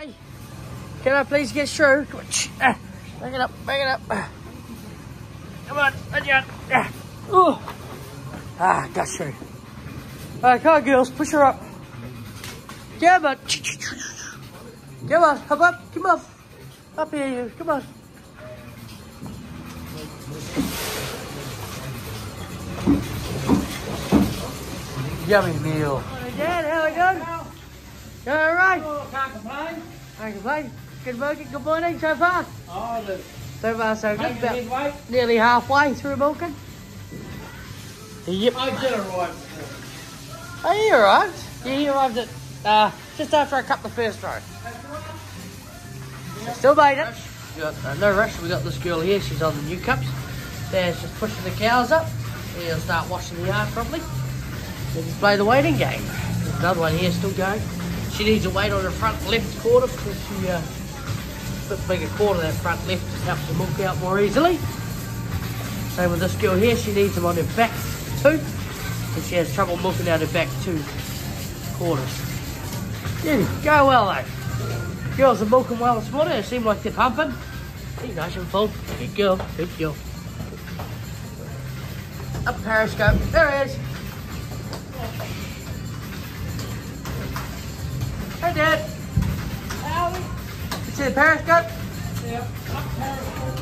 Hey, can I please get through? Come on, ah, back it up, back it up. Come on, let you ah, oh. ah, got through. All right, come on, girls, push her up. Come on, come on, hop up, come on, up here, you, come on. Yummy meal. Dad, how we going? You all right? Oh, can't complain. I can play. Good morning, good morning so far. Oh, the So far so good. About nearly halfway through milking. Yep. I did arrive before. Oh, you arrived? Yeah, you arrived at uh, just after I cut the first row. Still made it. We got, uh, no rush. We got this girl here. She's on the new cups. There's just pushing the cows up. He'll start washing the yard properly. Then just play the waiting game. There's another one here still going. She needs a weight on her front left quarter because she uh, bit bigger quarter that front left helps the milk out more easily. Same with this girl here. She needs them on her back too. And she has trouble milking out her back two quarters. Yeah, go well though. Girls are milking well this morning. it seem like they're pumping. Be nice and full. Good girl. Good girl. Up periscope. There it is. Hey Dad. Howie? You see the periscope? Yeah, up Periscope.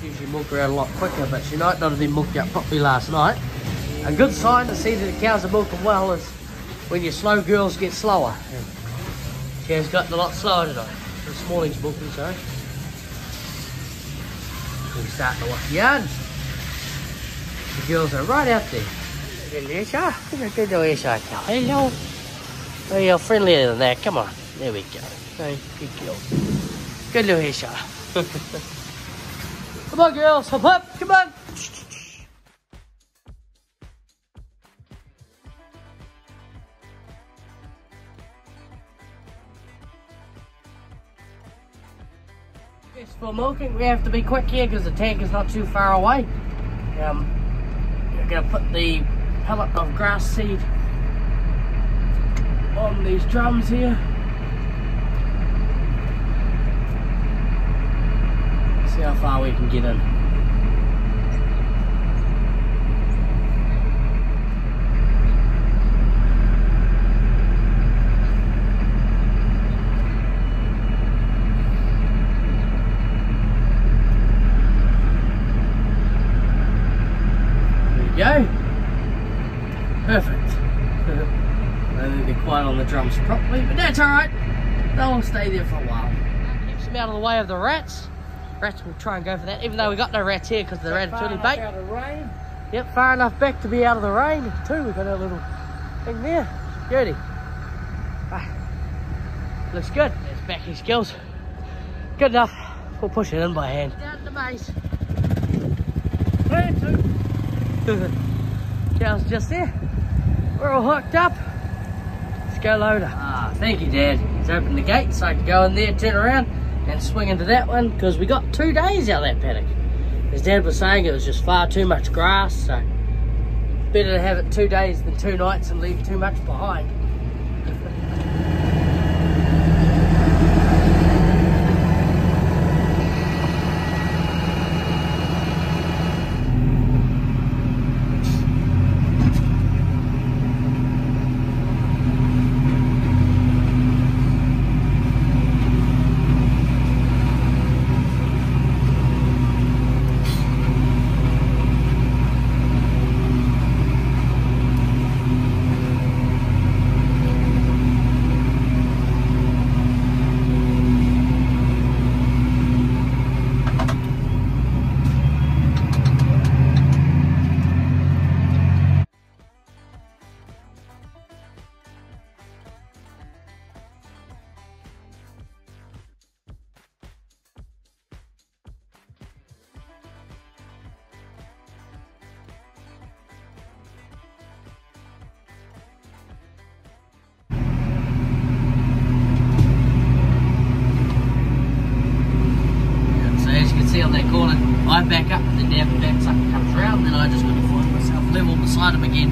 Usually milk her out a lot quicker, but she might not have been milked out properly last night. A good sign to see that the cows are milking well is when your slow girls get slower. And she has gotten a lot slower tonight. This morning's milking, sorry. We're starting to wash the yard. The girls are right out there. Hello, sir. Hello, sir. Hello. Oh, you're friendlier than that. Come on. There we go. Hey, good girl. Good little hairshot. Come on, girls, hop up, come on. Yes, for milking, we have to be quick here because the tank is not too far away. Um, we're going to put the pellet of grass seed on these drums here. See how far we can get in. There we go. Perfect. I think they're quiet on the drums that's alright. They'll stay there for a while. Keeps them out of the way of the rats. Rats will try and go for that, even though we got no rats here because of the ratatouille bait. Out of rain. Yep, far enough back to be out of the rain too. We've got our little thing there. Beauty. Ah, looks good. There's backing skills. Good enough. We'll push it in by hand. Down the base. Plan to. Cows just there. We're all hooked up. Go loader. Ah, thank you, Dad. He's opened the gate so I can go in there, turn around, and swing into that one because we got two days out of that paddock. As Dad was saying, it was just far too much grass, so better to have it two days than two nights and leave too much behind. I back up and then down that sucker comes round, and then I just got to find myself level beside him again.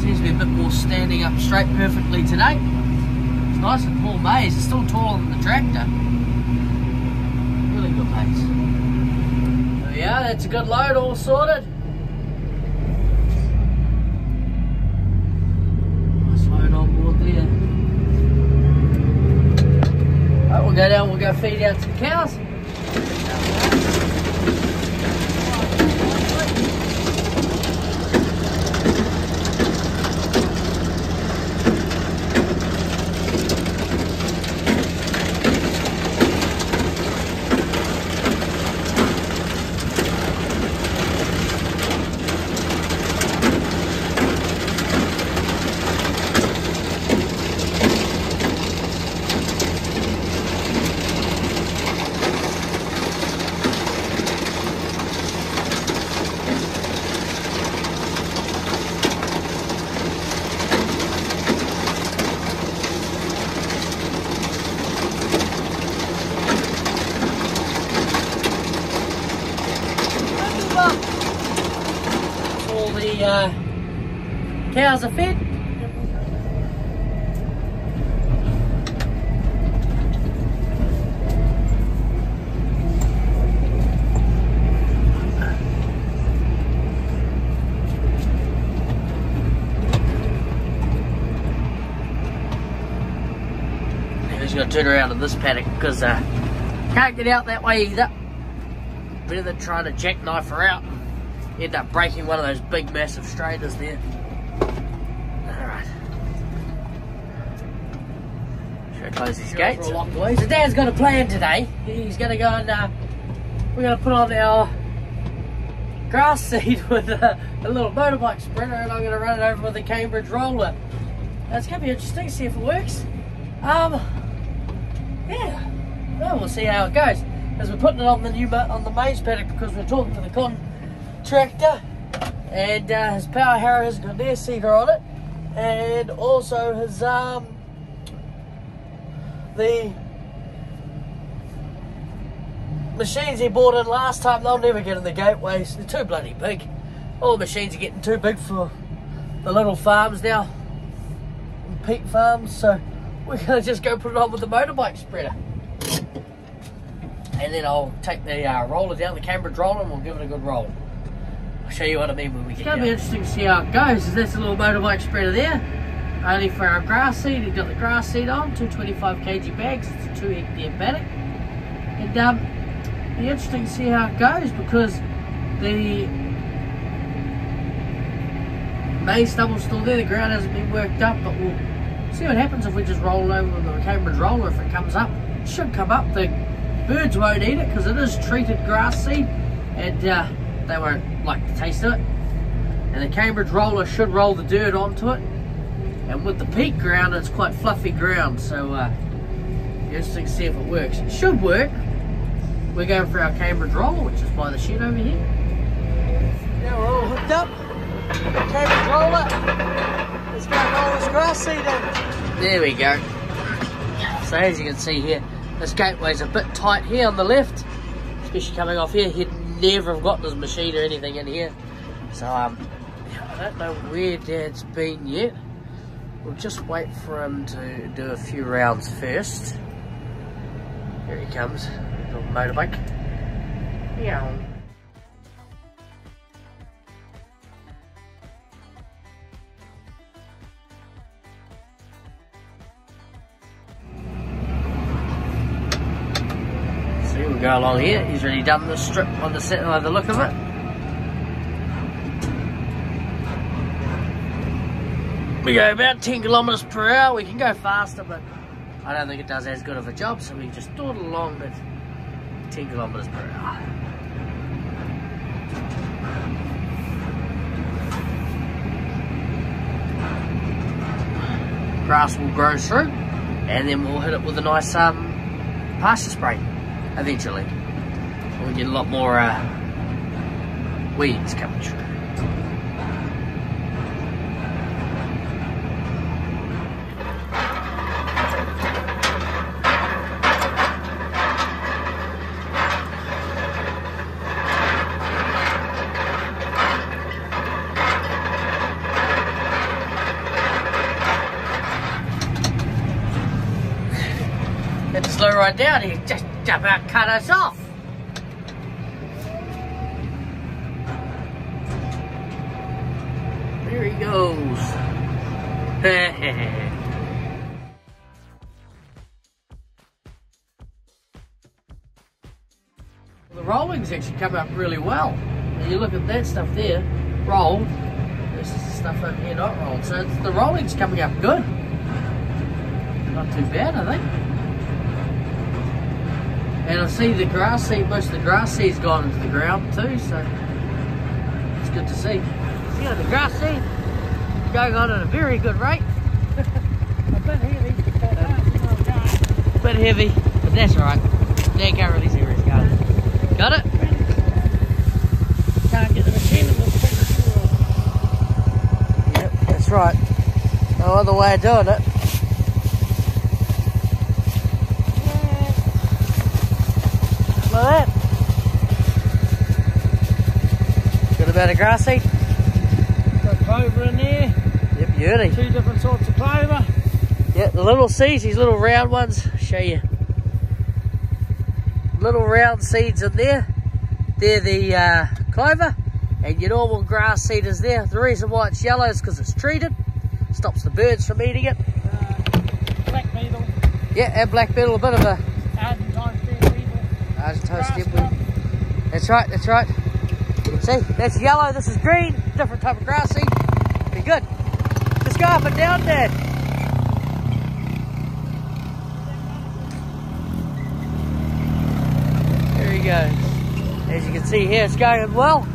Seems to be a bit more standing up straight perfectly today. It's nice and tall maize. It's still taller than the tractor. Really good maize. There we are. That's a good load all sorted. Nice. Right, we'll go down, we'll go feed out the cows. All the uh, cows are fed. Going to turn around in this paddock because uh, can't get out that way either. Better than trying to jackknife her out end up breaking one of those big massive strainers there. Alright. Should I close these gates? So Dad's got a plan today. He's going to go and uh, we're going to put on our grass seed with a, a little motorbike spreader and I'm going to run it over with a Cambridge roller. Now, it's going to be interesting to see if it works. Um, yeah, well, we'll see how it goes. As we're putting it on the new on the maize paddock because we're talking to the contractor, and uh, his power harrow has got air seeder on it, and also his um the machines he bought in last time. They'll never get in the gateways. They're too bloody big. All the machines are getting too big for the little farms now, peat farms. So we're gonna just go put it on with the motorbike spreader. And then I'll take the uh, roller down, the Cambridge roller, and we'll give it a good roll. I'll show you what I mean when we get It's going to be interesting to see how it goes. There's a little motorbike spreader there. Only for our grass seed. You've got the grass seed on, two 25 kg bags. It's a two hectare paddock. And um, it'll be interesting to see how it goes because the maize stubble's still there. The ground hasn't been worked up, but we'll see what happens if we just roll over with the Cambridge roller. If it comes up, it should come up. The birds won't eat it because it is treated grass seed and uh, they won't like the taste of it. And the Cambridge roller should roll the dirt onto it. And with the peat ground, it's quite fluffy ground, so uh, interesting to see if it works. It should work. We're going for our Cambridge roller, which is by the shed over here. Now we're all hooked up. Cambridge roller. Let's go roll this grass seed in. There we go. So as you can see here, this gateway's a bit tight here on the left, especially coming off here. Never got this machine or anything in here. So um, I don't know where Dad's been yet. We'll just wait for him to do a few rounds first. Here he comes, little motorbike. Yeah. Go along here. He's already done the strip on the set by the look of it. We go about 10 kilometres per hour. We can go faster, but I don't think it does as good of a job, so we just do it along at 10 kilometres per hour. Grass will grow through, and then we'll hit it with a nice um, pasture spray eventually. we get a lot more uh, weeds coming through. slow right down here about cut us off. There he goes. the rolling's actually come up really well. And you look at that stuff there, rolled. This is the stuff over here not rolled. So the rolling's coming up good. Not too bad, I think. And I see the grass seed, most of the grass seed's gone into the ground too, so it's good to see. Yeah, the grass seed going on at a very good rate. A bit heavy, but A bit heavy, but that's alright. Now you can't really see where it's going. Got it? can't get the machine in this thing. Yep, that's right. No other way of doing it. At. Got a bit of grass seed? Got clover in there, Yep, beauty. two different sorts of clover. Yeah, the little seeds, these little round ones, show you. Little round seeds in there. They're the uh, clover, and your normal grass seed is there. The reason why it's yellow is because it's treated. Stops the birds from eating it. Uh, black beetle, Yeah, and black beetle, a bit of a grass stem That's right, that's right. See, that's yellow, this is green, different type of grass seed. Be good. Just go up and down, Dad. There he goes. As you can see here, it's going well.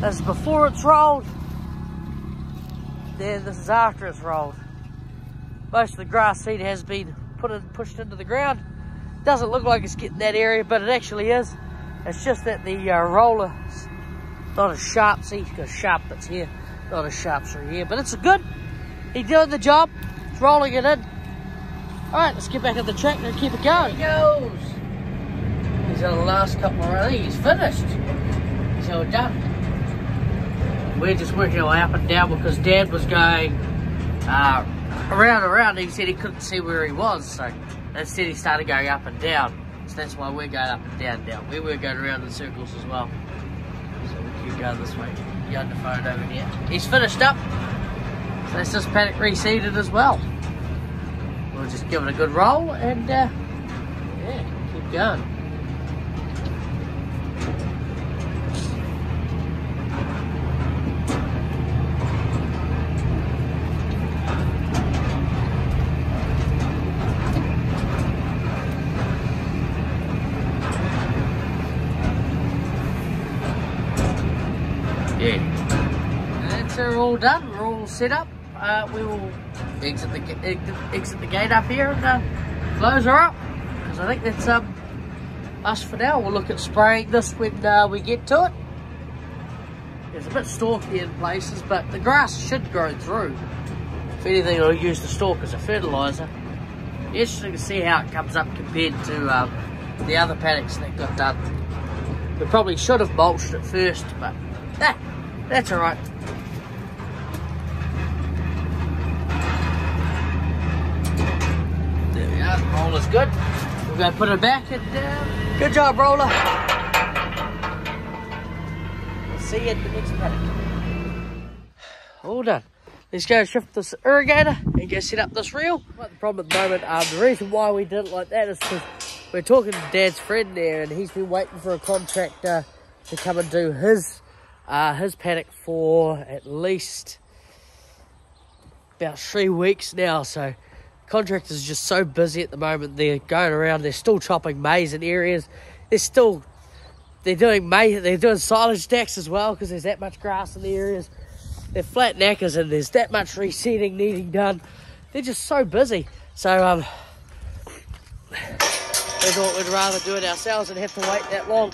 This is before it's rolled. Then this is after it's rolled. Most of the grass seed has been put in, pushed into the ground. Doesn't look like it's getting that area, but it actually is. It's just that the uh, roller's not as sharp. See, it's got sharp bits here, not as sharp through here. But it's a good. He's doing the job. It's rolling it in. All right, let's get back on the tractor and keep it going. He goes. He's on the last couple of runs. He's finished. He's all done. We're just working our way up and down because Dad was going uh, around and around. He said he couldn't see where he was, so instead city started going up and down. So that's why we're going up and down now. We were going around in circles as well. So we keep going this way. You on the phone over here. He's finished up. So that's just paddock reseeded as well. We'll just give it a good roll and uh, yeah, keep going. All done. We're all set up. Uh, we will exit the exit, the gate up here and uh, close her up. Because I think that's um us for now. We'll look at spraying this when uh, we get to it. It's a bit stalky in places, but the grass should grow through. If anything, I'll use the stalk as a fertiliser. Interesting to see how it comes up compared to um, the other paddocks that got done. We probably should have mulched it first, but ah, that's alright. Roller's good. We're to put it back and uh, good job, roller. We'll see you at the next paddock. All done. Let's go shift this irrigator and go set up this reel. But the problem at the moment, um, the reason why we did it like that is because we're talking to Dad's friend there and he's been waiting for a contractor to come and do his uh, his paddock for at least about three weeks now. So contractors are just so busy at the moment. They're going around. They're still chopping maize in areas. They're still they're doing maize. they're doing silage decks as well because there's that much grass in the areas. They're flat knackers and there's that much reseeding needing done. They're just so busy. So um, we thought we'd rather do it ourselves than have to wait that long.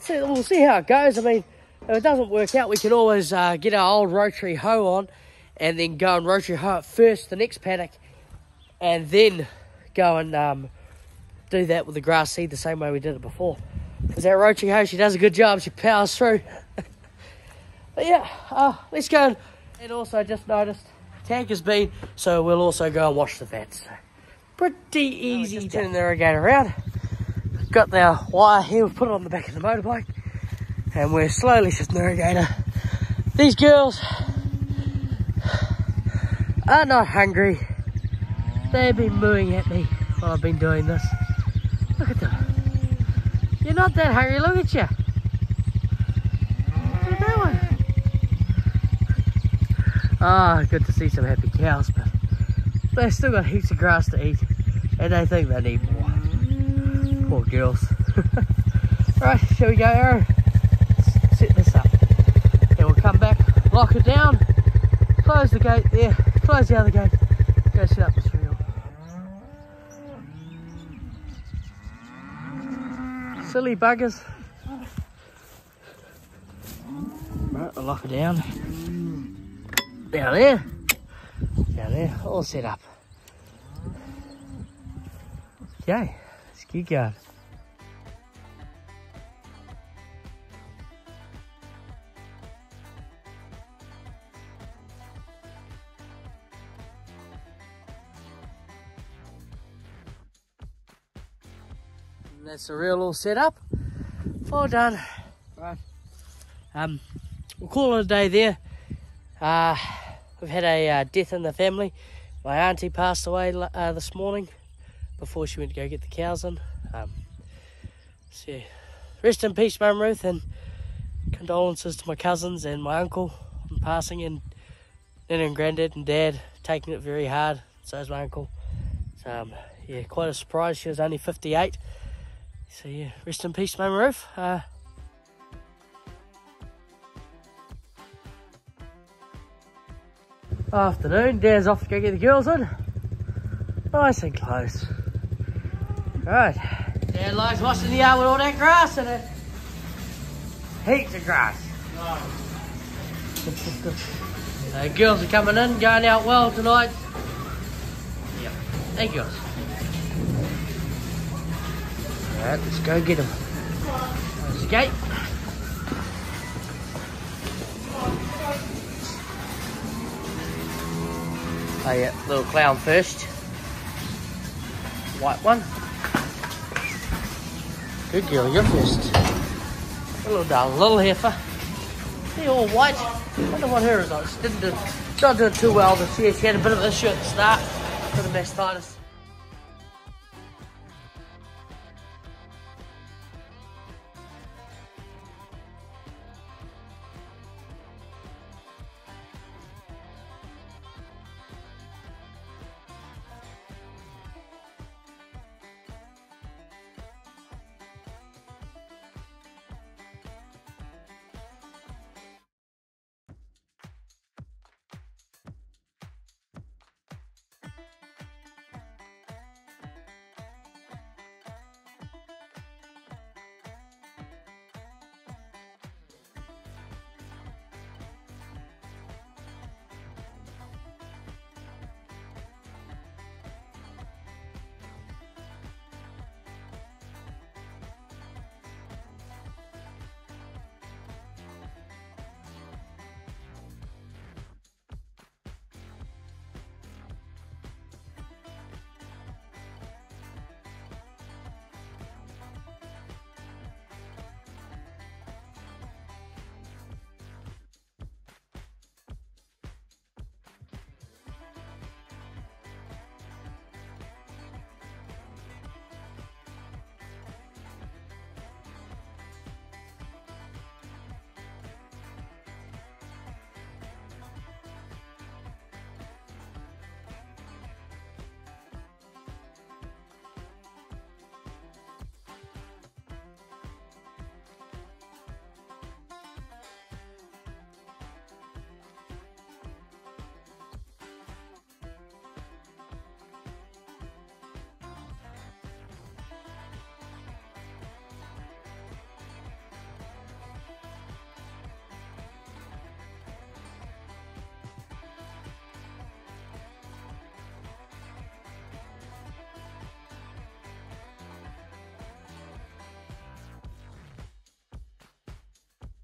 See, we'll see how it goes. I mean, if it doesn't work out, we can always uh, get our old rotary hoe on and then go and rotary hoe it first, the next paddock, and then go and um, do that with the grass seed the same way we did it before. Because that rotary hoe, she does a good job. She powers through. but yeah, uh, let's go. And, and also, I just noticed tank has been, so we'll also go and wash the vets. So pretty easy just turning the irrigator around. Got our wire here, we've put it on the back of the motorbike, and we're slowly just the irrigator. These girls are not hungry. They've been mooing at me while I've been doing this. Look at them. You're not that hungry, look at you. Look at that one. Ah, oh, good to see some happy cows, but they've still got heaps of grass to eat and they think they need more. Poor girls. right, shall we go, Aaron? Set this up. And we'll come back, lock it down, close the gate there, close the other gate, go set up this reel. Silly buggers. Right, we'll lock it down. Down there. Down there, all set up. Okay, let's going. That's the reel all set up. All done. Right. Um, we'll call it a day there. Uh, we've had a uh, death in the family. My auntie passed away uh, this morning before she went to go get the cows in. Um, so yeah, rest in peace, Mum Ruth, and condolences to my cousins and my uncle on passing, and Nana and Granddad and Dad taking it very hard. So is my uncle. So, um, yeah, quite a surprise. She was only 58. So yeah, rest in peace, Mum Ruth. Uh, afternoon, Dad's off to go get the girls in. Nice and close. Right. Dad likes washing the yard with all that grass in it. Heaps of grass. the girls are coming in, going out well tonight. Yep. Hey girls. Alright, let's go get him. There's the gate. Oh yeah, little clown first. White one. Good girl, you're first. A little darling, little heifer. See, all white. I wonder what her results. Didn't do, not doing too well this year. She had a bit of an issue at the start for the mastitis.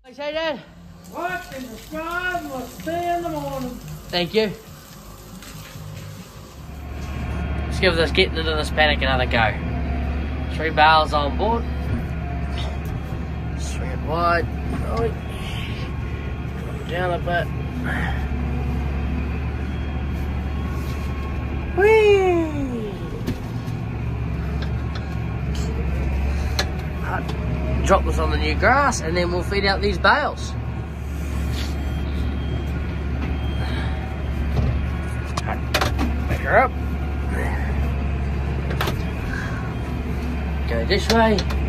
Thanks, hey, Dad. Watch and subscribe. We'll see in the morning. Thank you. Let's give this getting into this panic another go. Three barrels on board. Swing it wide. Right. Down a bit. Whee! Drop this on the new grass and then we'll feed out these bales. Back her up. Go this way.